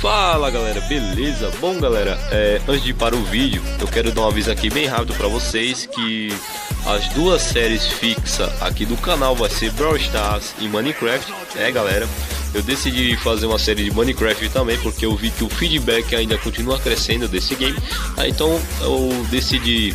Fala galera, beleza? Bom galera, é, antes de ir para o vídeo, eu quero dar um aviso aqui bem rápido para vocês que as duas séries fixas aqui do canal vai ser Brawl Stars e Minecraft, é galera. Eu decidi fazer uma série de Minecraft também porque eu vi que o feedback ainda continua crescendo desse game, ah, então eu decidi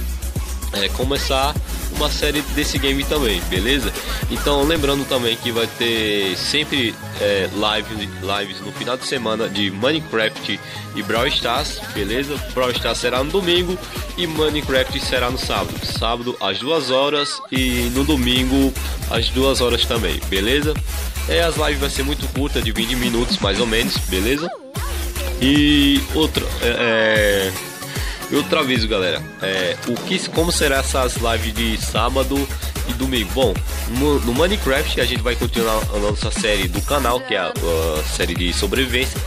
é, começar uma série desse game também, beleza? Então lembrando também que vai ter sempre é, live, lives no final de semana de Minecraft e Brawl Stars, beleza? Brawl Stars será no domingo e Minecraft será no sábado. Sábado às duas horas e no domingo às duas horas também, beleza? É, as lives vai ser muito curta, de 20 minutos mais ou menos, beleza? E outra, é, é e outro aviso, galera. É, o que, como será essas lives de sábado e domingo? Bom, no, Minecraft a gente vai continuar a nossa série do canal, que é a, a série de sobrevivência.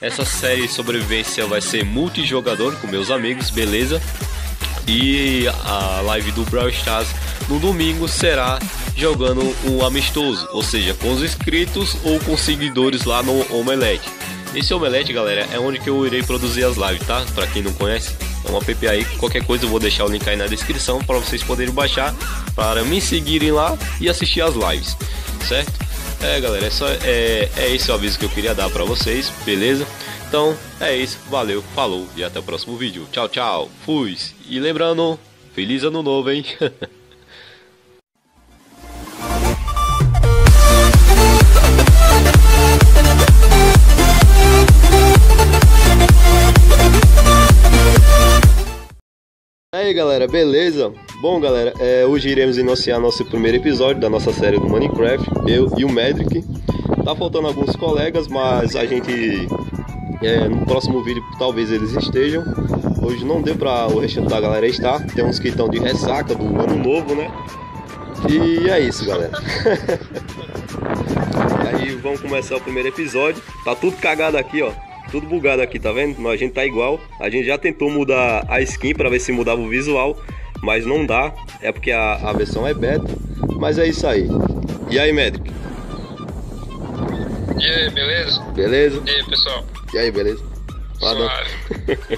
Essa série de sobrevivência vai ser multijogador com meus amigos, beleza? E a live do Brawl Stars no domingo será jogando um amistoso, ou seja, com os inscritos ou com seguidores lá no Omelete. Esse Omelete, galera, é onde que eu irei produzir as lives, tá? Para quem não conhece. É uma app aí, qualquer coisa eu vou deixar o link aí na descrição para vocês poderem baixar, para me seguirem lá e assistir as lives, certo? É galera, é, só, é, é esse o aviso que eu queria dar para vocês, beleza? Então é isso, valeu, falou e até o próximo vídeo. Tchau, tchau, fui! E lembrando, feliz ano novo, hein? aí galera, beleza? Bom galera, é, hoje iremos iniciar nosso primeiro episódio da nossa série do Minecraft, eu e o Medric. Tá faltando alguns colegas, mas a gente é, no próximo vídeo talvez eles estejam. Hoje não deu para o restante da galera estar, tem uns que estão de ressaca do ano novo, né? E é isso galera. aí vamos começar o primeiro episódio. Tá tudo cagado aqui, ó tudo bugado aqui, tá vendo? A gente tá igual. A gente já tentou mudar a skin para ver se mudava o visual, mas não dá. É porque a, a versão é beta. Mas é isso aí. E aí, médico? E aí, beleza? Beleza? E aí, pessoal? E aí, beleza?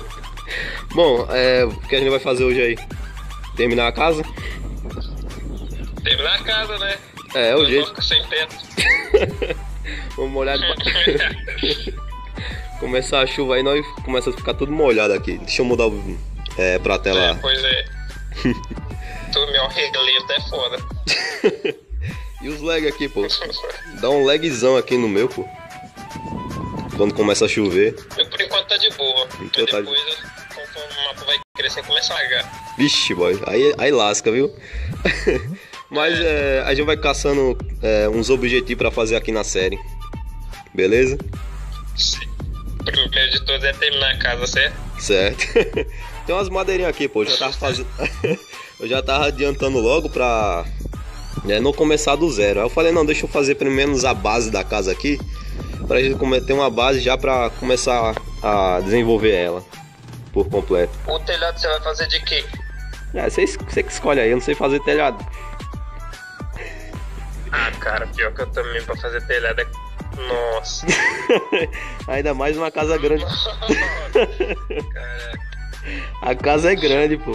Bom, é, o que a gente vai fazer hoje aí? Terminar a casa? Terminar a casa, né? É, é o jeito. sem teto. Vamos molhar de... começar a chuva aí, nós começa a ficar tudo molhado aqui. Deixa eu mudar o, é, pra tela. É, pois é. tu meu reglito é foda. e os lag aqui, pô. Dá um lagzão aqui no meu, pô. Quando começa a chover. Eu, por enquanto tá de boa. Então, tá depois, de... conforme o mapa vai crescer, começa a lagar. Vixe, boy. Aí, aí lasca, viu? Mas é. É, a gente vai caçando é, uns objetivos para fazer aqui na série. Beleza? Sim primeiro de todos é terminar a casa, certo? Certo. Tem umas madeirinhas aqui, pô. Eu já tava fazendo. eu já tava adiantando logo pra né, não começar do zero. Aí eu falei, não, deixa eu fazer pelo menos a base da casa aqui. Pra gente ter uma base já pra começar a desenvolver ela por completo. O telhado você vai fazer de quê? É, você, você que escolhe aí, eu não sei fazer telhado. Ah, cara, pior que eu também pra fazer telhado é nossa. Ainda mais uma casa grande. A casa é grande, pô.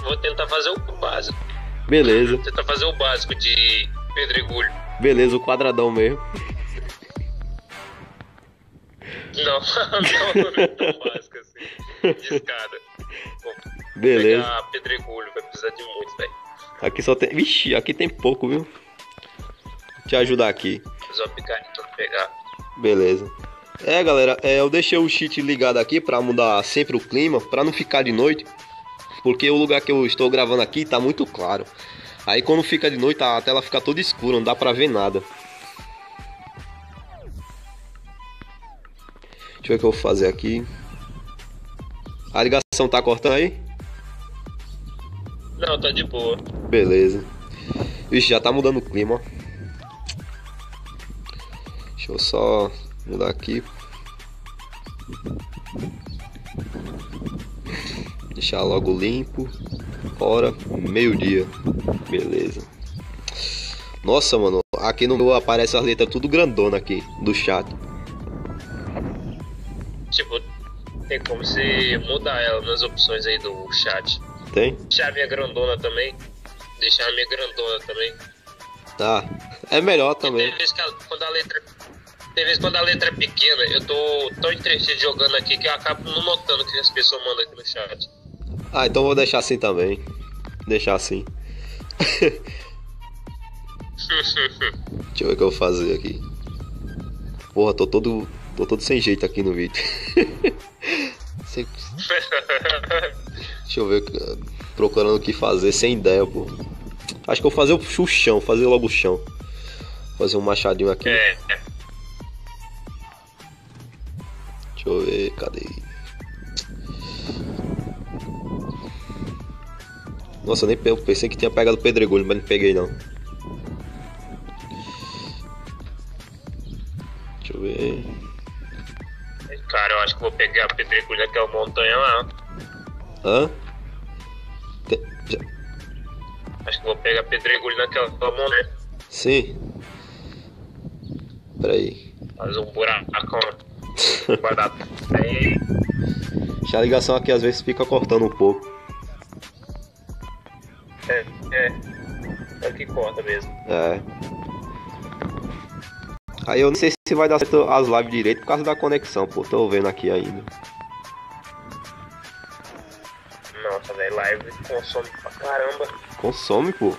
Vou tentar fazer o básico. Beleza. Vou tentar fazer o básico de pedregulho. Beleza, o quadradão mesmo. Não, não, não é tão básico assim. De escada. Vou Beleza. Pegar pedregulho, vai precisar de muito, velho. Aqui só tem. Vixe, aqui tem pouco, viu? Vou te ajudar aqui pegar. Beleza. É, galera, é, eu deixei o cheat ligado aqui para mudar sempre o clima, para não ficar de noite, porque o lugar que eu estou gravando aqui tá muito claro. Aí quando fica de noite a tela fica toda escura, não dá para ver nada. Deixa eu ver o que eu vou fazer aqui. A ligação tá cortando aí? Não, tá de boa. Beleza. Ixi, já tá mudando o clima, ó. Deixa eu só mudar aqui. Deixar logo limpo. Hora, meio-dia. Beleza. Nossa, mano. Aqui no meu aparece as letras tudo grandona aqui do chat. Tipo, tem como você mudar ela nas opções aí do chat. Tem? Deixar a minha grandona também. Deixar a minha grandona também. Tá. É melhor também. Tem vezes que a, quando a letra. Tem vezes quando a letra é pequena, eu tô tão entretido jogando aqui que eu acabo não notando o que as pessoas mandam aqui no chat. Ah, então vou deixar assim também. Deixar assim. Deixa eu ver o que eu vou fazer aqui. Porra, tô todo. tô todo sem jeito aqui no vídeo. Deixa eu ver. Procurando o que fazer, sem ideia, pô. Acho que eu vou fazer o chão, fazer logo o chão. Fazer um machadinho aqui. é, cadê? Nossa, nem eu pensei que tinha pegado o pedregulho, mas não peguei não. Deixa eu ver. cara, eu acho que vou pegar a é o montanha lá. Hã? Já- Acho que vou pegar a pedregulha naquela montanha. Sim. Peraí. Fazer um buracão. Dar. Aí, Deixa a ligação aqui às vezes fica cortando um pouco. é, é. É que corta mesmo. É. Aí eu não sei se vai dar certo as lives direito por causa da conexão, pô. Tô vendo aqui ainda. Nossa, velho, live consome pra caramba. Consome, pô.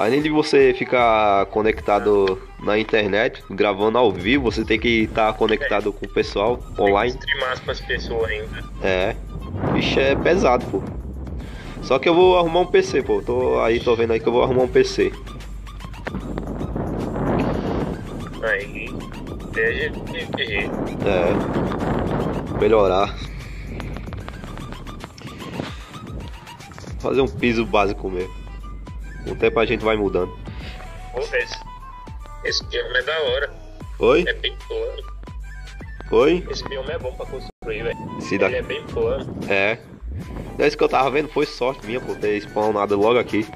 Além de você ficar conectado na internet, gravando ao vivo, você tem que estar conectado com o pessoal online. Tem que streamar com as pessoas ainda. É. Vixe, é pesado, pô. Só que eu vou arrumar um PC, pô. Tô aí, tô vendo aí que eu vou arrumar um PC. Aí, jeito de jeito. É. Melhorar. Fazer um piso básico mesmo. Com o tempo a gente vai mudando. Vou ver se. Esse bioma é da hora. Oi? É bem plano. Oi? Esse bioma é bom pra construir, velho. Se Ele dá... é bem plano. É. Não, Isso que eu tava vendo foi sorte minha por ter spawnado logo aqui.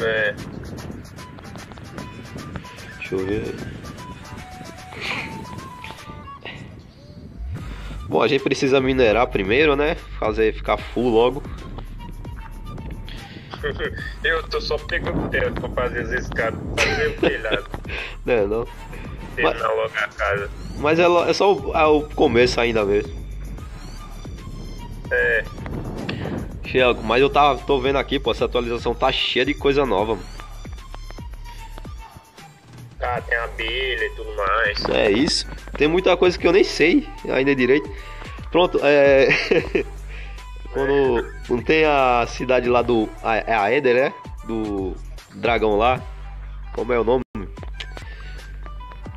É. Deixa eu ver. Bom, a gente precisa minerar primeiro, né? Fazer ficar full logo. Eu tô só pegando tempo pra fazer as escadas, fazer o telhado, Né, não. terminar logo a casa. Mas é, é só o, é o começo ainda mesmo. É. Cheio, mas eu tava, tô vendo aqui, pô, essa atualização tá cheia de coisa nova. mano. Tá, tem abelha e tudo mais. É isso. Tem muita coisa que eu nem sei ainda direito. Pronto, é. Quando não tem a cidade lá do. É a Eder, né? Do dragão lá. Como é o nome?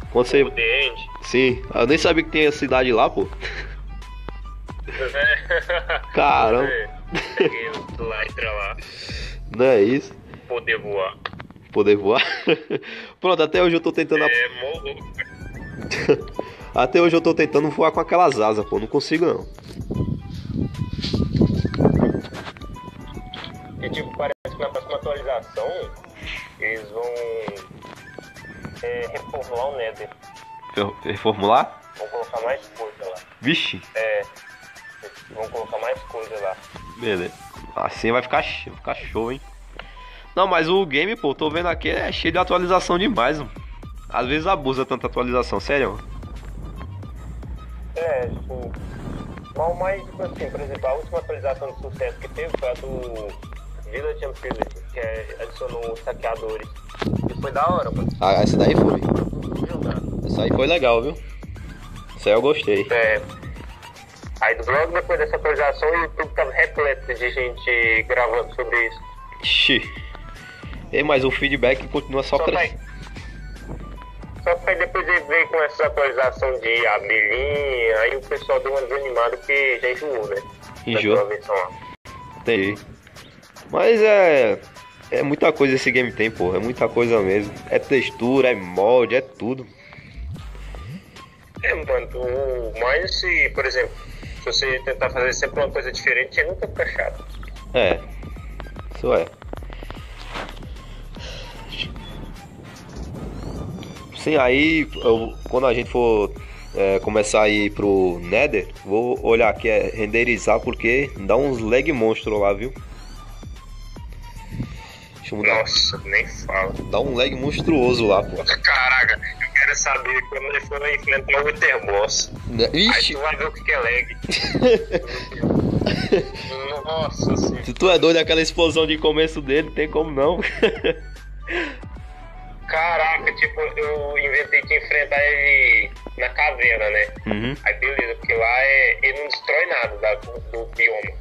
Quando você. The End. Sim, eu nem sabia que tem a cidade lá, pô. É. Caramba. Peguei lá. Não é isso? Poder voar. Poder voar. Pronto, até hoje eu tô tentando. É maluco. Até hoje eu tô tentando voar com aquelas asas, pô. Não consigo não. E tipo, parece que na próxima atualização eles vão é, reformular o Nether. Re- Reformular? Vão colocar mais coisa lá. Vixe. É. Vão colocar mais coisa lá. Beleza. Assim vai ficar, vai ficar show, hein? Não, mas o game, pô, tô vendo aqui, é cheio de atualização demais, mano. Às vezes abusa tanta atualização, sério. mano. É, tipo. Mal mais, tipo assim, por exemplo, a última atualização de sucesso que teve foi a do Village Unpillaged, que é, adicionou os saqueadores. E foi da hora, mano. Ah, essa daí foi. Essa aí foi legal, viu? Essa aí eu gostei. É. Aí logo depois dessa atualização o YouTube tava repleto de gente gravando sobre isso. Ixi. E, mas o feedback continua só Só crescendo. Só que aí depois ele veio com essa atualização de abelhinha, aí o pessoal deu uma desanimada porque já enjoou, né? Enjoou. Entendi. Mas é. É muita coisa esse game tem, pô. É muita coisa mesmo. É textura, é molde, é tudo. É, mano, o- mas se, por exemplo, se você tentar fazer sempre uma coisa diferente, nunca fica chato. É. Isso é. Sim, aí eu- quando a gente for é, começar a ir pro Nether, vou olhar aqui, é renderizar, porque dá uns lag monstro lá, viu? Nossa, nem fala. Dá um lag monstruoso lá, pô. Caraca, eu quero saber quando ele for enfrentar o Winterboss. Ixi. Aí tu vai ver o que é lag. Nossa senhora. Se tu é doido aquela explosão de começo dele, tem como não. Caraca, tipo, eu inventei de enfrentar ele na caverna, né? Uhum. Aí beleza, porque lá é, ele não destrói nada da, do, do bioma.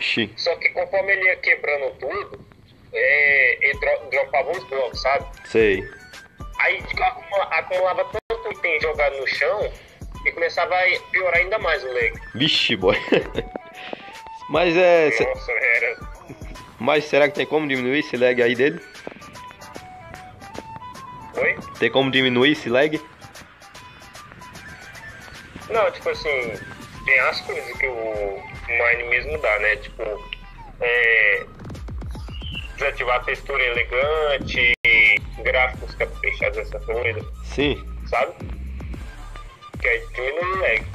Sim. Só que conforme ele ia quebrando tudo, é, ele dro dropava uns blocos, sabe? Sei. Aí acumulava, acumulava tanto item jogado no chão e começava a piorar ainda mais o lag. Vixe, boy. Mas é. Nossa, era. Mas será que tem como diminuir esse lag aí dele? Oi? Tem como diminuir esse lag? Não, tipo assim, tem as coisas que o Mine mesmo dá, né? Tipo, é, desativar a textura elegante, gráficos caprichados, essa coisa. Sim. Sabe? Que aí diminui o lag.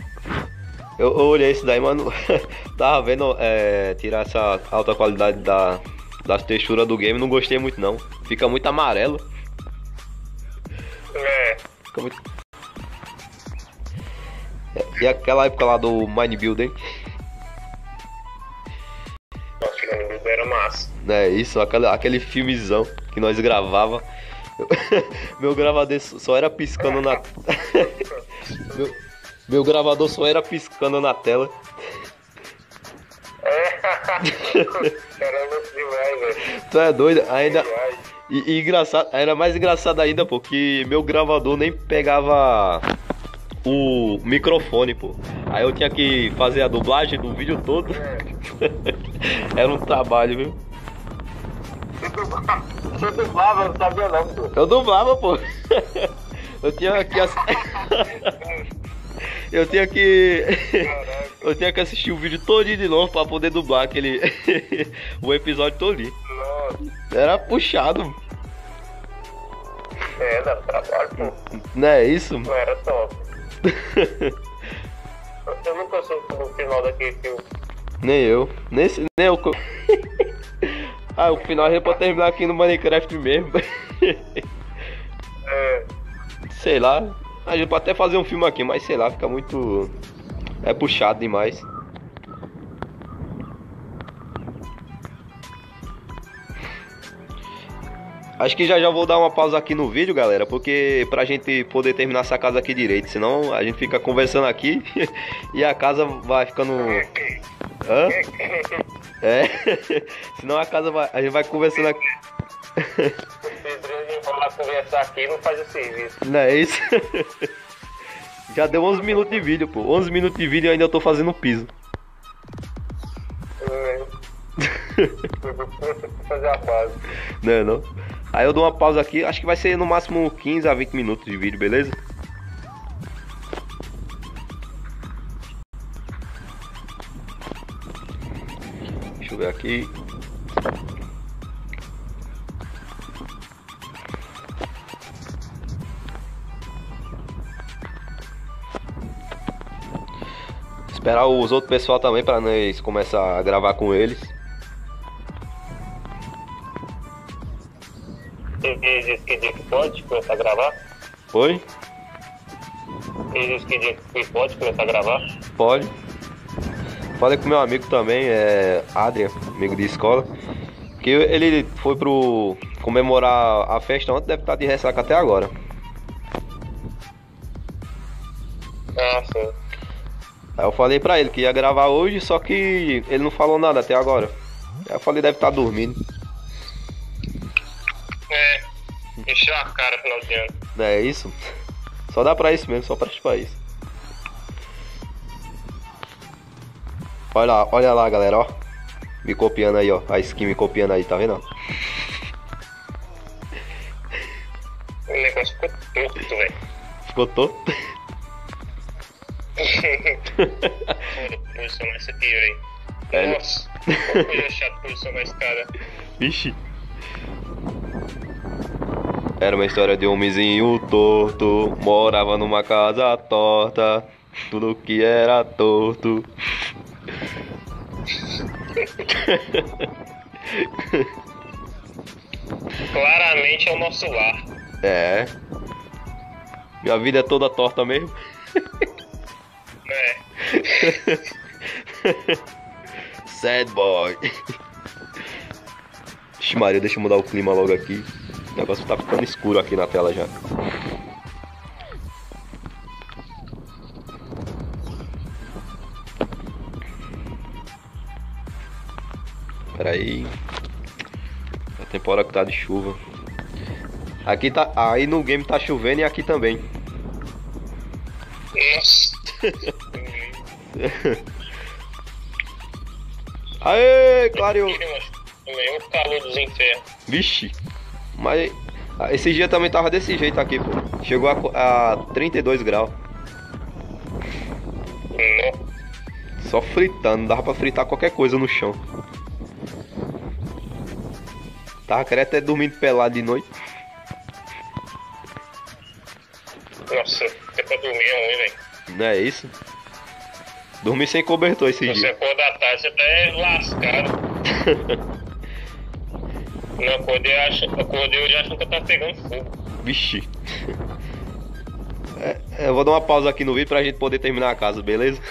Eu, eu olhei isso daí, mano. Tava vendo é, tirar essa alta qualidade da, das texturas do game, não gostei muito não. Fica muito amarelo. É. Fica muito. É, e aquela época lá do Mind Building? É, isso, aquele, aquele filmezão que nós gravava. Meu gravador só era piscando na. meu, meu gravador só era piscando na tela. É, era louco demais, velho. Tu é doido? Ainda. E, e engraçado, era mais engraçado ainda, porque meu gravador nem pegava o microfone, pô. Aí eu tinha que fazer a dublagem do vídeo todo. era um trabalho, viu? Você dublava, eu não sabia não, pô. Eu dublava, pô. Eu tinha que. Eu tinha que. Eu tinha que assistir o vídeo todo de novo pra poder dublar aquele. o episódio todo. Era puxado. É, dá trabalho, pô. Não é isso? Não era top. eu nunca soube no final daquele filme. Nem eu. Nem, nem eu. ah, o final a gente pode terminar aqui no Minecraft mesmo. é. Sei lá. A gente pode até fazer um filme aqui, mas sei lá, fica muito. É puxado demais. Acho que já já vou dar uma pausa aqui no vídeo, galera, porque pra gente poder terminar essa casa aqui direito, senão a gente fica conversando aqui e a casa vai ficando. Hã? É. senão a casa vai. A gente vai conversando aqui. Conversar aqui não faz o serviço. Não é isso? Já deu 11 minutos de vídeo, pô. 11 minutos de vídeo e ainda eu tô fazendo piso. É. fazer a base. Não é não? Aí eu dou uma pausa aqui, acho que vai ser no máximo 15 a 20 minutos de vídeo, beleza? Deixa eu ver aqui. Esperar os outros pessoal também para nós começar a gravar com eles. Oi? Ele disse que dia que pode começar a gravar? Pode. Falei com meu amigo também, é Adrian, amigo de escola. Que ele foi pro comemorar a festa ontem, deve estar de ressaca até agora. Ah, sim. Aí eu falei pra ele que ia gravar hoje, só que ele não falou nada até agora. Aí eu falei, deve estar dormindo. É, encheu a cara no final de ano. É isso. Só dá pra isso mesmo, só pra isso. Olha lá, olha lá, galera, ó. Me copiando aí, ó. A skin me copiando aí, tá vendo? O negócio ficou torto, velho. Ficou torto? posicionar aqui, velho. É. Nossa, como foi chato posicionar esse cara. Vixe. Era uma história de um homenzinho torto, morava numa casa torta, tudo que era torto. Claramente é o nosso lar. É. Minha vida é toda torta mesmo. É. Sad boy. Ixi, Maria, deixa eu mudar o clima logo aqui. O negócio tá ficando escuro aqui na tela já. Pera aí. A temporada que tá de chuva. Aqui tá. Aí no game tá chovendo e aqui também. Nossa. Aê, clareou. Também o calor dos infernos. Vixe. Mas ah, esse dia também tava desse jeito aqui, pô. Chegou a, a 32 graus. Só fritando, dava pra fritar qualquer coisa no chão. Tava querendo até dormindo pelado de noite. Nossa, até pra dormir é ruim, velho. Não é isso? Dormi sem cobertor esse Você dia. acorda à tarde, você tá é lascado. Não, acordei, acho, acordei hoje achando que eu tava pegando fogo. Vixe. É, eu vou dar uma pausa aqui no vídeo pra gente poder terminar a casa, beleza?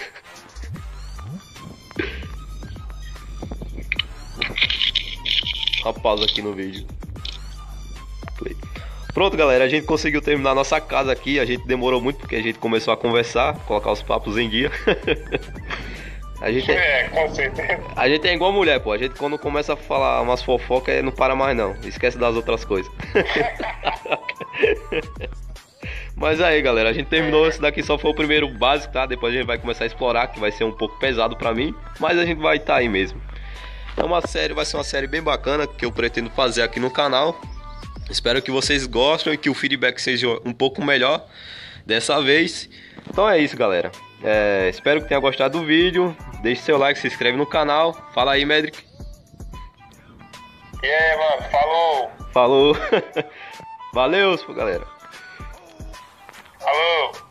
Uma pausa aqui no vídeo. Play. Pronto, galera, a gente conseguiu terminar nossa casa aqui. A gente demorou muito porque a gente começou a conversar, colocar os papos em dia. a gente é, É, com certeza. a gente é igual mulher, pô. A gente quando começa a falar umas fofocas, não para mais não. Esquece das outras coisas. Mas aí, galera, a gente terminou. Esse daqui só foi o primeiro básico, tá? Depois a gente vai começar a explorar, que vai ser um pouco pesado pra mim. Mas a gente vai estar aí mesmo. É uma série, vai ser uma série bem bacana que eu pretendo fazer aqui no canal. Espero que vocês gostem e que o feedback seja um pouco melhor dessa vez. Então é isso, galera. É, espero que tenha gostado do vídeo. Deixe seu like, se inscreve no canal. Fala aí, Medric. E aí, mano, falou! Falou! Valeu, galera! Falou!